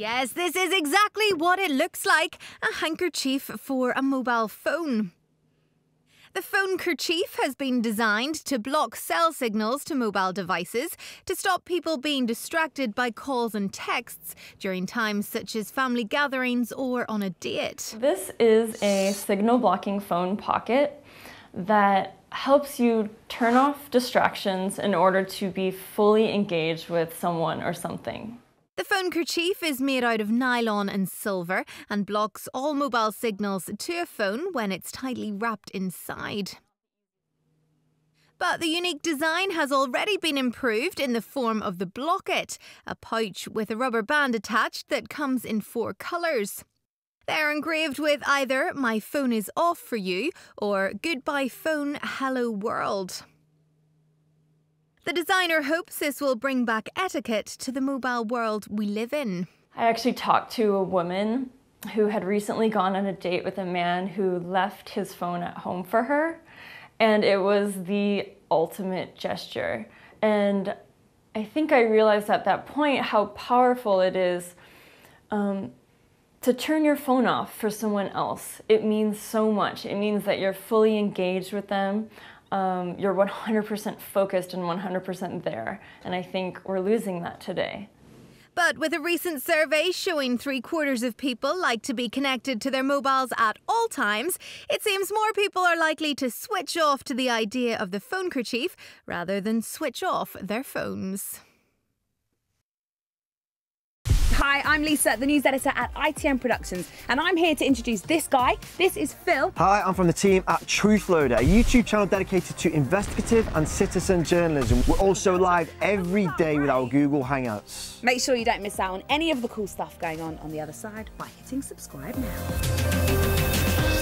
Yes, this is exactly what it looks like a handkerchief for a mobile phone. The Phonekerchief has been designed to block cell signals to mobile devices to stop people being distracted by calls and texts during times such as family gatherings or on a date. This is a signal blocking phone pocket that helps you turn off distractions in order to be fully engaged with someone or something. The Phonekerchief is made out of nylon and silver and blocks all mobile signals to a phone when it's tightly wrapped inside. But the unique design has already been improved in the form of the Blokket, a pouch with a rubber band attached that comes in four colours. They're engraved with either My phone is off for you or Goodbye phone, hello world. The designer hopes this will bring back etiquette to the mobile world we live in. I actually talked to a woman who had recently gone on a date with a man who left his phone at home for her, and it was the ultimate gesture. And I think I realized at that point how powerful it is um, to turn your phone off for someone else. It means so much. It means that you're fully engaged with them um, you're 100% focused and 100% there. And I think we're losing that today. But with a recent survey showing three quarters of people like to be connected to their mobiles at all times, it seems more people are likely to switch off to the idea of the Phonekerchief rather than switch off their phones. Hi, I'm Lisa, the news editor at ITN Productions, and I'm here to introduce this guy. This is Phil. Hi, I'm from the team at Truthloader, a YouTube channel dedicated to investigative and citizen journalism. We're also live every day with our Google Hangouts. Make sure you don't miss out on any of the cool stuff going on on the other side by hitting subscribe now.